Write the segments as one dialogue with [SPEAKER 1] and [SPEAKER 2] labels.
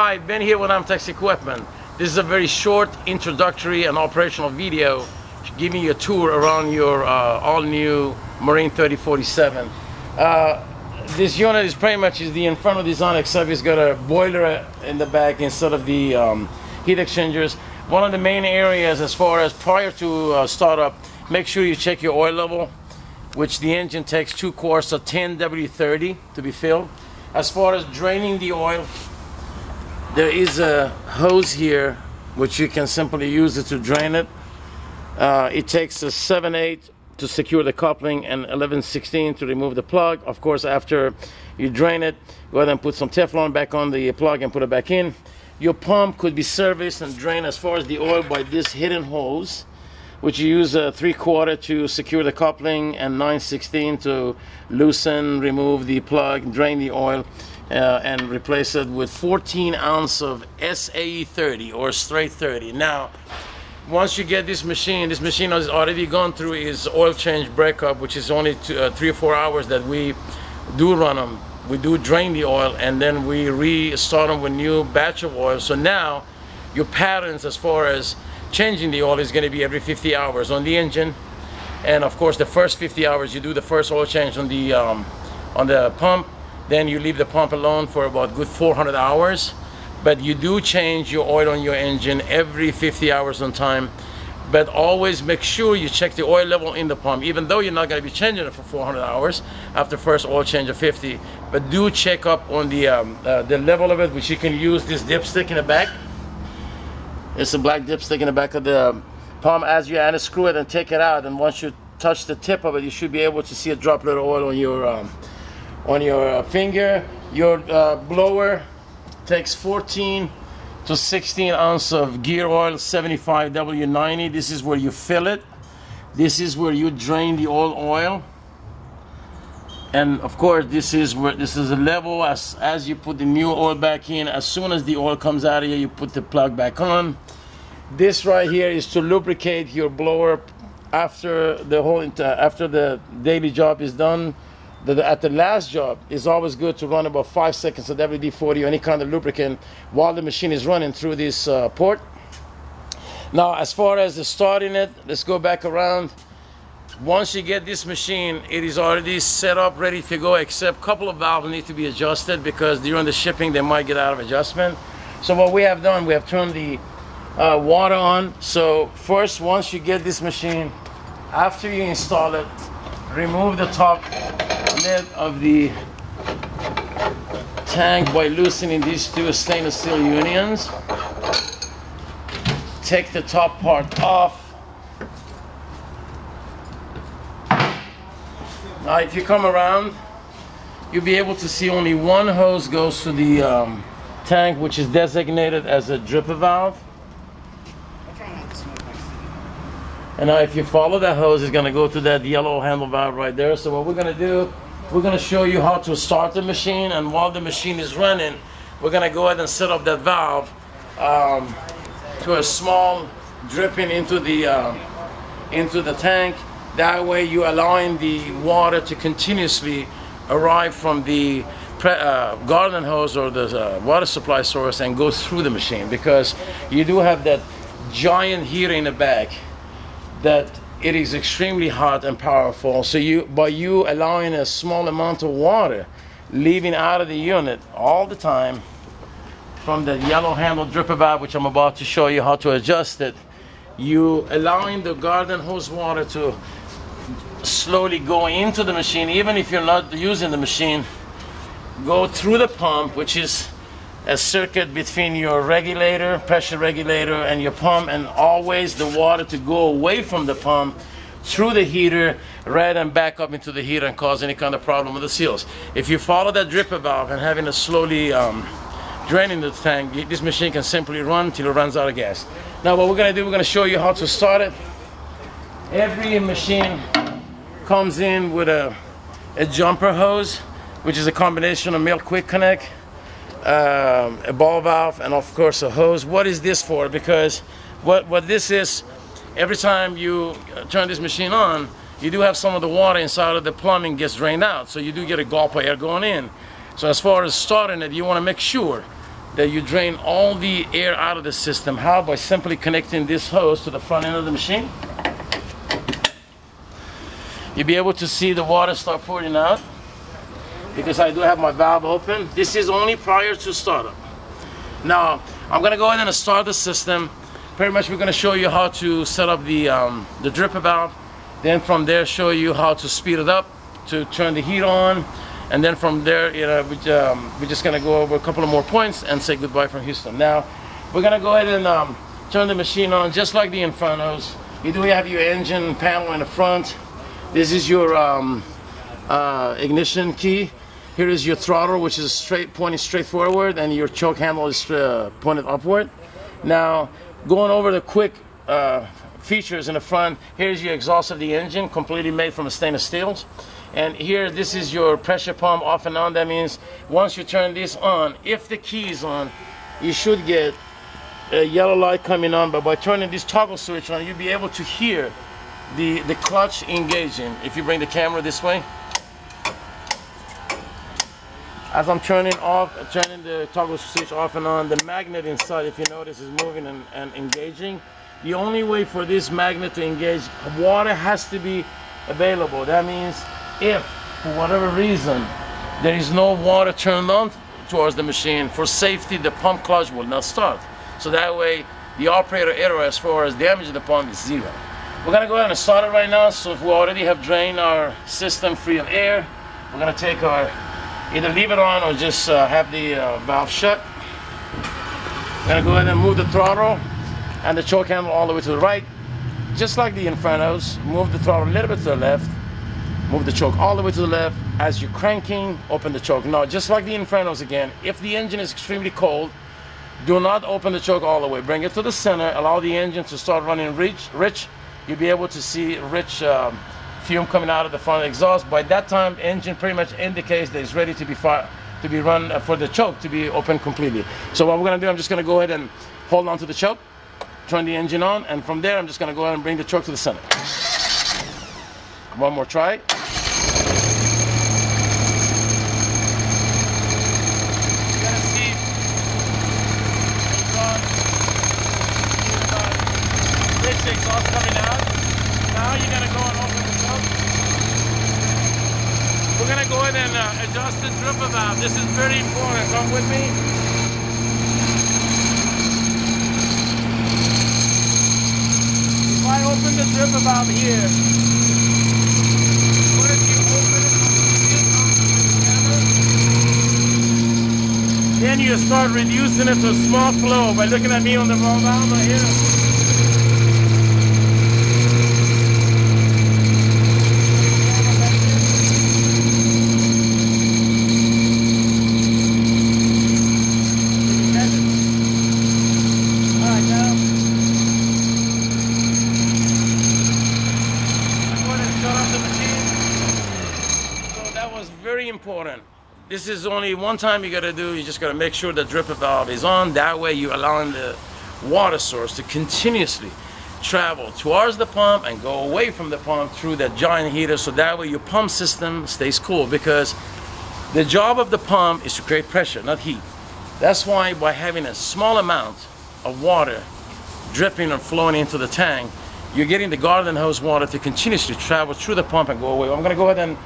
[SPEAKER 1] Hi, Ben here with Amtex Equipment. This is a very short introductory and operational video giving you a tour around your uh, all-new Marine 3047. Uh, this unit is pretty much is the Inferno design except it's got a boiler in the back instead of the um, heat exchangers. One of the main areas as far as prior to uh, startup, make sure you check your oil level, which the engine takes two quarts of 10 W30 to be filled. As far as draining the oil, there is a hose here which you can simply use it to drain it. Uh, it takes a 7-8 to secure the coupling and 11-16 to remove the plug. Of course, after you drain it, go ahead and put some Teflon back on the plug and put it back in. Your pump could be serviced and drained as far as the oil by this hidden hose, which you use a 3 quarter to secure the coupling and 9-16 to loosen, remove the plug, drain the oil. Uh, and replace it with 14 ounce of SAE 30 or straight 30. Now, once you get this machine, this machine has already gone through its oil change breakup, which is only two, uh, three or four hours that we do run them. We do drain the oil and then we restart them with new batch of oil. So now your patterns as far as changing the oil is going to be every 50 hours on the engine. And of course, the first 50 hours you do the first oil change on the um, on the pump then you leave the pump alone for about good 400 hours but you do change your oil on your engine every 50 hours on time. But always make sure you check the oil level in the pump even though you're not going to be changing it for 400 hours after first oil change of 50 but do check up on the um, uh, the level of it which you can use this dipstick in the back. It's a black dipstick in the back of the pump. As you unscrew it and take it out and once you touch the tip of it you should be able to see a droplet of oil on your um, on your uh, finger. Your uh, blower takes 14 to 16 ounce of gear oil 75W90. This is where you fill it. This is where you drain the old oil. And of course, this is where this is a level as as you put the new oil back in. As soon as the oil comes out of here, you put the plug back on. This right here is to lubricate your blower after the whole after the daily job is done at the last job, it's always good to run about five seconds of WD-40 or any kind of lubricant while the machine is running through this uh, port. Now, as far as the starting it, let's go back around. Once you get this machine, it is already set up, ready to go, except a couple of valves need to be adjusted because during the shipping, they might get out of adjustment. So what we have done, we have turned the uh, water on. So first, once you get this machine, after you install it, remove the top lid of the tank by loosening these two stainless steel unions. Take the top part off. Now if you come around, you'll be able to see only one hose goes to the um, tank which is designated as a dripper valve. And now if you follow that hose, it's gonna go to that yellow handle valve right there. So what we're gonna do, we're gonna show you how to start the machine and while the machine is running, we're gonna go ahead and set up that valve um, to a small dripping into the, uh, into the tank. That way you're allowing the water to continuously arrive from the uh, garden hose or the uh, water supply source and go through the machine because you do have that giant heater in the back that it is extremely hot and powerful. So you, by you allowing a small amount of water leaving out of the unit all the time from the yellow handle dripper valve, which I'm about to show you how to adjust it, you allowing the garden hose water to slowly go into the machine, even if you're not using the machine, go through the pump, which is a circuit between your regulator, pressure regulator, and your pump, and always the water to go away from the pump through the heater rather than back up into the heater and cause any kind of problem with the seals. If you follow that dripper valve and having a slowly um, draining the tank, this machine can simply run till it runs out of gas. Now what we're gonna do, we're gonna show you how to start it. Every machine comes in with a, a jumper hose, which is a combination of male quick connect um, a ball valve and of course a hose. What is this for? Because what, what this is, every time you turn this machine on, you do have some of the water inside of the plumbing gets drained out. So you do get a gulp of air going in. So as far as starting it, you want to make sure that you drain all the air out of the system. How? By simply connecting this hose to the front end of the machine. You'll be able to see the water start pouring out because I do have my valve open. This is only prior to startup. Now, I'm gonna go ahead and start the system. Pretty much we're gonna show you how to set up the, um, the dripper valve. Then from there, show you how to speed it up, to turn the heat on. And then from there, you know, we, um, we're just gonna go over a couple of more points and say goodbye from Houston. Now, we're gonna go ahead and um, turn the machine on just like the Infernos. You do have your engine panel in the front. This is your um, uh, ignition key. Here is your throttle, which is straight pointing straight forward, and your choke handle is uh, pointed upward. Now, going over the quick uh, features in the front, here's your exhaust of the engine, completely made from stainless steels. And here, this is your pressure pump off and on. That means once you turn this on, if the key is on, you should get a yellow light coming on. But by turning this toggle switch on, you'll be able to hear the, the clutch engaging. If you bring the camera this way, as I'm turning off, turning the toggle switch off and on, the magnet inside, if you notice, is moving and, and engaging. The only way for this magnet to engage, water has to be available. That means if, for whatever reason, there is no water turned on towards the machine, for safety, the pump clutch will not start. So that way, the operator error as far as damage the pump is zero. We're gonna go ahead and start it right now. So if we already have drained our system free of air, we're gonna take our, either leave it on or just uh, have the uh, valve shut. We're gonna go ahead and move the throttle and the choke handle all the way to the right. Just like the Infernos, move the throttle a little bit to the left, move the choke all the way to the left. As you're cranking, open the choke. Now, just like the Infernos again, if the engine is extremely cold, do not open the choke all the way. Bring it to the center, allow the engine to start running rich, rich you'll be able to see rich um, fume coming out of the front exhaust. By that time, engine pretty much indicates that it's ready to be fire, to be run uh, for the choke to be open completely. So what we're gonna do, I'm just gonna go ahead and hold on to the choke, turn the engine on, and from there, I'm just gonna go ahead and bring the choke to the center. One more try. exhaust coming out. Now you're gonna go and We're gonna go in and uh, adjust the dripper valve. This is very important. Come with me. If I open the dripper valve here, you Then you start reducing it to a small flow by looking at me on the valve right here. This is only one time you gotta do, you just gotta make sure the dripper valve is on. That way you're allowing the water source to continuously travel towards the pump and go away from the pump through that giant heater so that way your pump system stays cool because the job of the pump is to create pressure, not heat. That's why by having a small amount of water dripping or flowing into the tank, you're getting the garden hose water to continuously travel through the pump and go away. I'm gonna go ahead and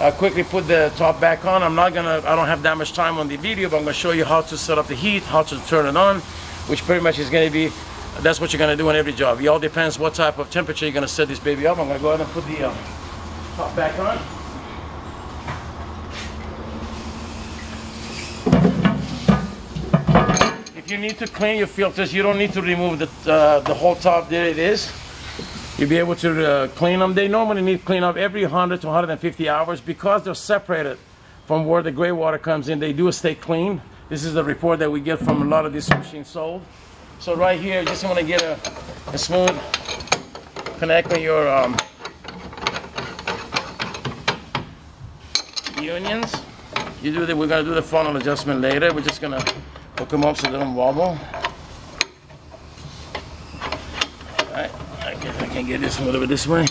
[SPEAKER 1] uh, quickly put the top back on. I'm not gonna, I don't have that much time on the video, but I'm gonna show you how to set up the heat, how to turn it on, which pretty much is gonna be, that's what you're gonna do on every job. It all depends what type of temperature you're gonna set this baby up. I'm gonna go ahead and put the uh, top back on. If you need to clean your filters, you don't need to remove the, uh, the whole top. There it is you'll be able to uh, clean them. They normally need clean up every 100 to 150 hours because they're separated from where the gray water comes in. They do stay clean. This is the report that we get from a lot of these machines sold. So right here, just want to get a, a, smooth connect on your um, unions. You do that. We're gonna do the funnel adjustment later. We're just gonna hook them up so they don't wobble. can get this a little bit this way.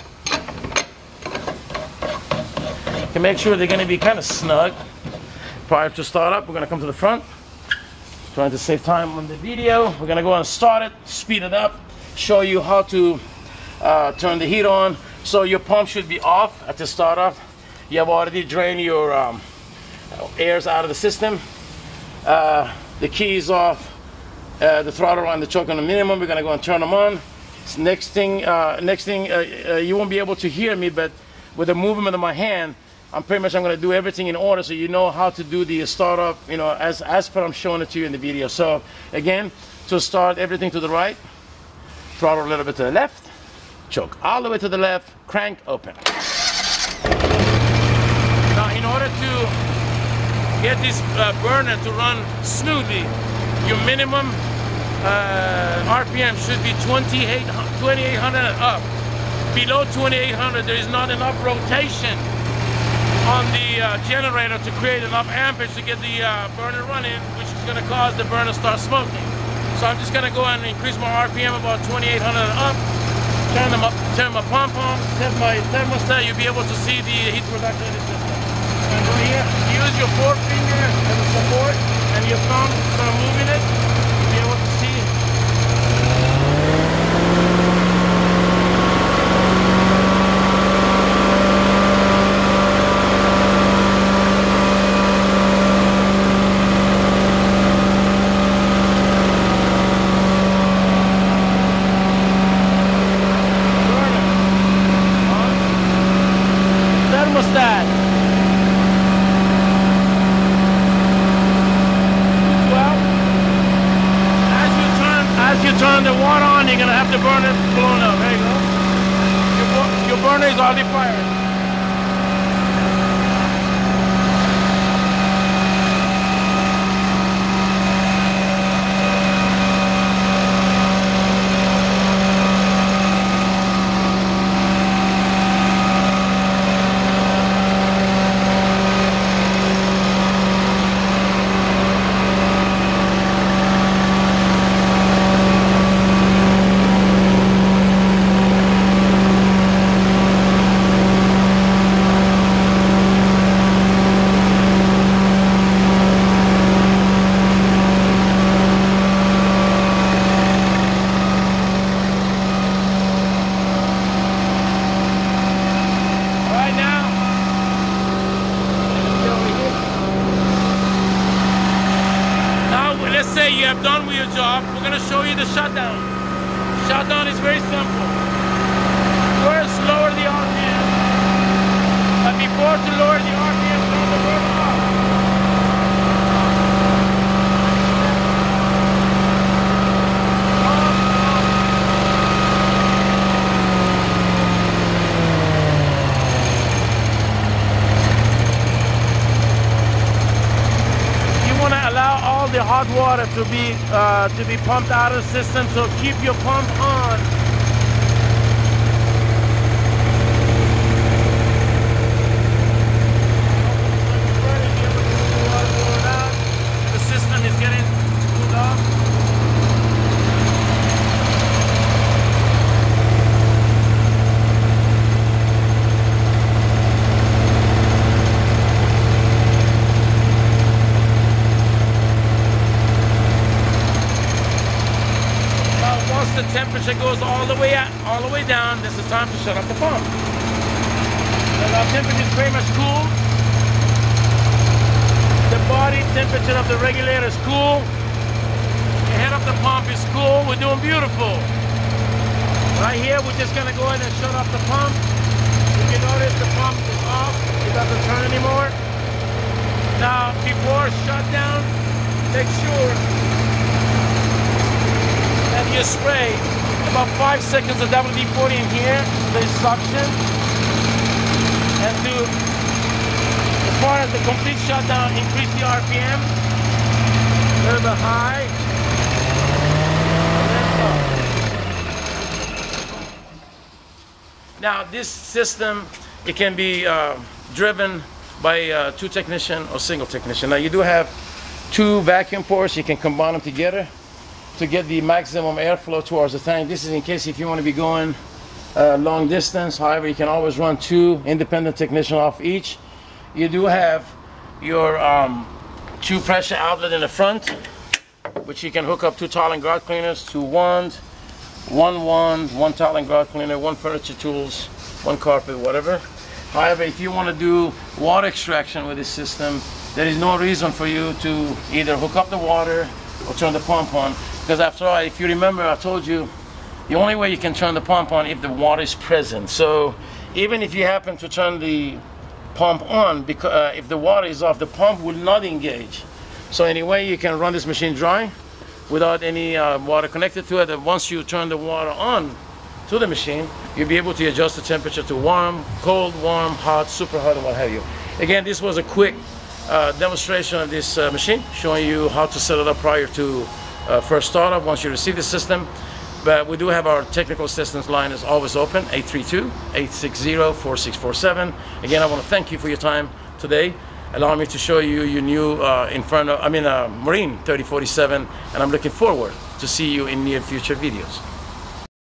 [SPEAKER 1] To make sure they're going to be kind of snug prior to start up, we're going to come to the front, trying to save time on the video. We're gonna go and start it, speed it up, show you how to uh, turn the heat on. So your pump should be off at the start off. You have already drained your um, airs out of the system. Uh, the key is off, uh, the throttle and the choke on the minimum. We're gonna go and turn them on. Next thing, uh, next thing, uh, uh, you won't be able to hear me, but with the movement of my hand, I'm pretty much I'm gonna do everything in order so you know how to do the startup, you know, as, as per I'm showing it to you in the video. So again, to start everything to the right, throttle a little bit to the left, choke all the way to the left, crank open. Now in order to get this uh, burner to run smoothly, your minimum uh, RPM should be 28, 2800 and up. Below 2800, there is not enough rotation on the uh, generator to create enough amperage to get the uh, burner running, which is going to cause the burner to start smoking. So I'm just going to go and increase my RPM about 2800 and up, turn them up, turn my pump on, set my thermostat, you'll be able to see the heat production system. And here, use your forefinger as a support and your thumb start moving it, Show you the. Shutdown is very simple. First, lower the RPM. But before to lower the RPM, turn the burner off. Off, off. you want to allow all the hot water to be uh, to be pumped out of the system so keep your pump on The system is getting cooled off. Now, once the temperature goes all the way out, all the way down, this is time to shut off the pump. Now, our temperature is very much cool. The body temperature of the regulator is cool. The head of the pump is cool. We're doing beautiful. Right here, we're just gonna go ahead and shut off the pump. You can notice the pump is off. It doesn't turn anymore. Now, before shutdown, make sure that you spray about five seconds of WD-40 in here, the suction, and to as far as the complete shutdown, increase the RPM, a little bit high. Now this system, it can be uh, driven by uh, two technician or single technician. Now you do have two vacuum ports, you can combine them together to get the maximum airflow towards the tank. This is in case if you want to be going uh, long distance. However, you can always run two independent technician off each. You do have your um, two pressure outlet in the front. which you can hook up two tile and grout cleaners, two wands, one wand, one tile and grout cleaner, one furniture tools, one carpet, whatever. However, if you want to do water extraction with this system, there is no reason for you to either hook up the water or turn the pump on. Because after all, if you remember, I told you, the only way you can turn the pump on if the water is present. So even if you happen to turn the pump on, because uh, if the water is off, the pump will not engage. So anyway, you can run this machine dry without any uh, water connected to it. And once you turn the water on to the machine, you'll be able to adjust the temperature to warm, cold, warm, hot, super hot, and what have you. Again, this was a quick uh, demonstration of this uh, machine, showing you how to set it up prior to uh, first startup once you receive the system. But we do have our technical assistance line is always open, 832-860-4647. Again, I want to thank you for your time today. Allow me to show you your new uh, Inferno, I mean uh, Marine 3047, and I'm looking forward to see you in near future videos.